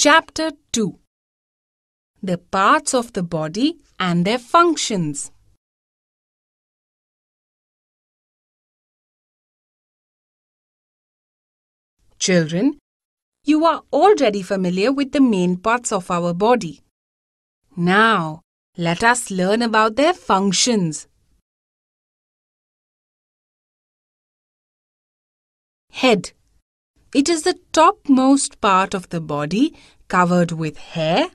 Chapter 2 The parts of the body and their functions. Children, you are already familiar with the main parts of our body. Now, let us learn about their functions. Head. It is the topmost part of the body covered with hair,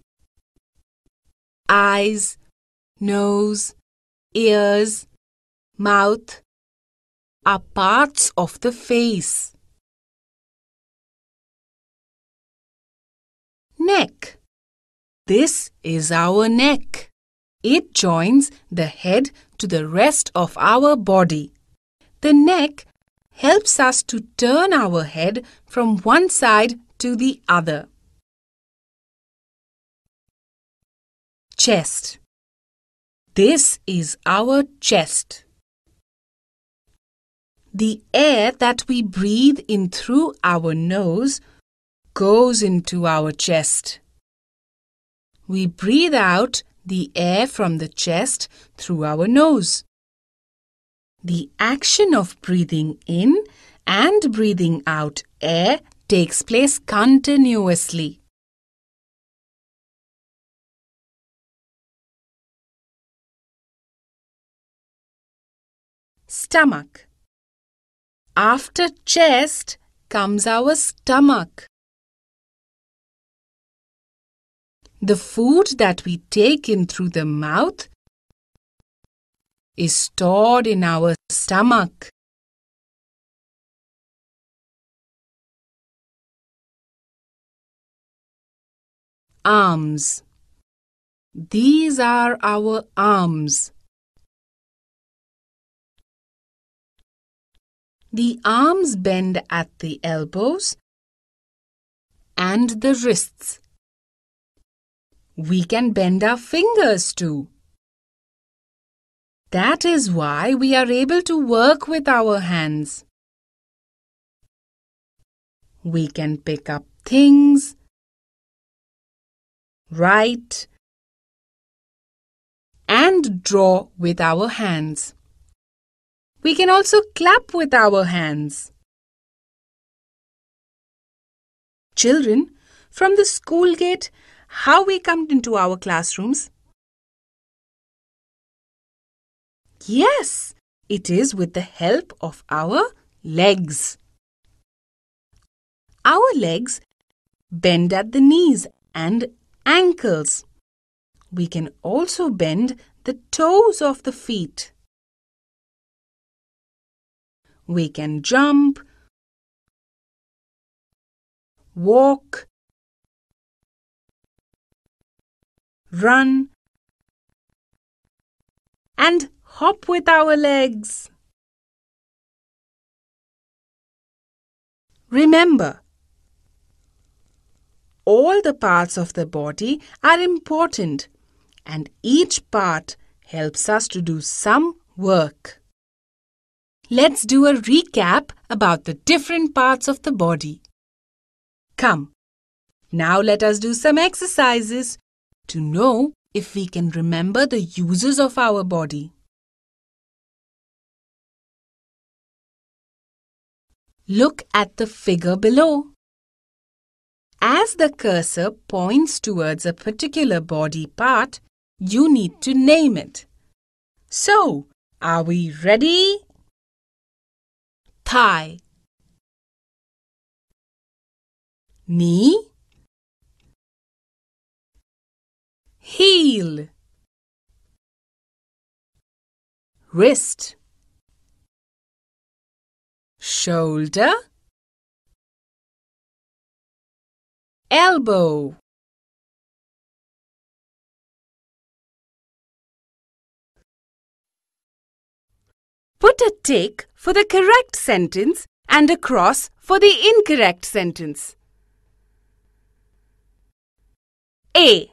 eyes, nose, ears, mouth are parts of the face. Neck. This is our neck. It joins the head to the rest of our body. The neck helps us to turn our head from one side to the other. Chest. This is our chest. The air that we breathe in through our nose goes into our chest. We breathe out the air from the chest through our nose. The action of breathing in and breathing out air takes place continuously. Stomach. After chest comes our stomach. The food that we take in through the mouth is stored in our stomach. Arms. These are our arms. The arms bend at the elbows and the wrists. We can bend our fingers too. That is why we are able to work with our hands. We can pick up things, write, and draw with our hands. We can also clap with our hands. Children, from the school gate, how we come into our classrooms? Yes, it is with the help of our legs. Our legs bend at the knees and ankles. We can also bend the toes of the feet. We can jump, walk, run, and hop with our legs. Remember, all the parts of the body are important and each part helps us to do some work. Let's do a recap about the different parts of the body. Come, now let us do some exercises to know if we can remember the uses of our body. Look at the figure below. As the cursor points towards a particular body part, you need to name it. So, are we ready? Thigh Knee Heel Wrist shoulder elbow Put a tick for the correct sentence and a cross for the incorrect sentence. A.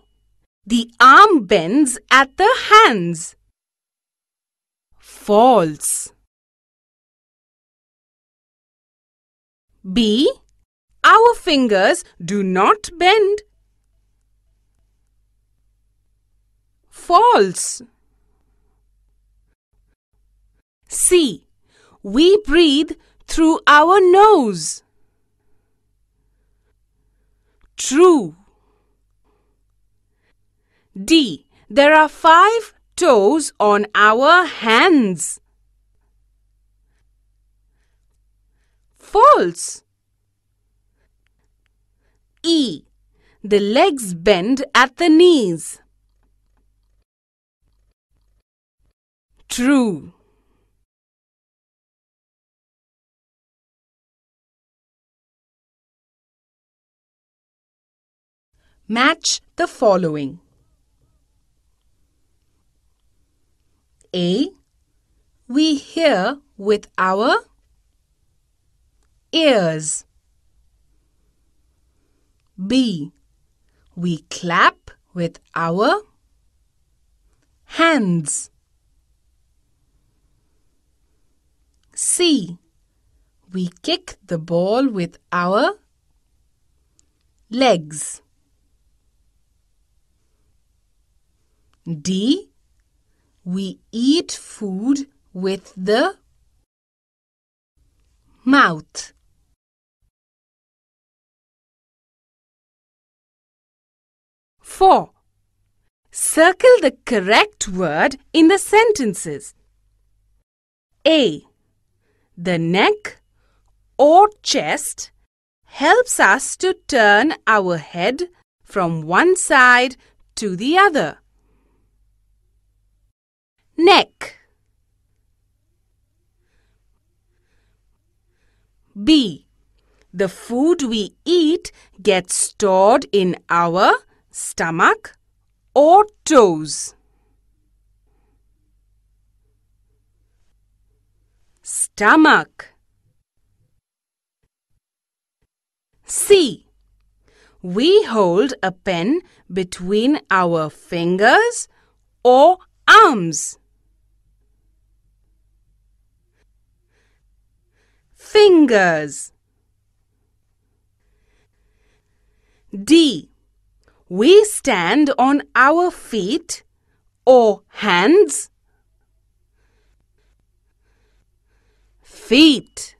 The arm bends at the hands. False. B. Our fingers do not bend. False. C. We breathe through our nose. True. D. There are five toes on our hands. False. E. The legs bend at the knees. True. Match the following. A. We hear with our ears. B. We clap with our hands. C. We kick the ball with our legs. D. We eat food with the mouth. Four. Circle the correct word in the sentences. A. The neck or chest helps us to turn our head from one side to the other neck. B. The food we eat gets stored in our stomach or toes. Stomach. C. We hold a pen between our fingers or arms. fingers. D. We stand on our feet or hands. Feet.